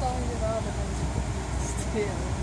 diyelim. Dolaptan gibi abi bence.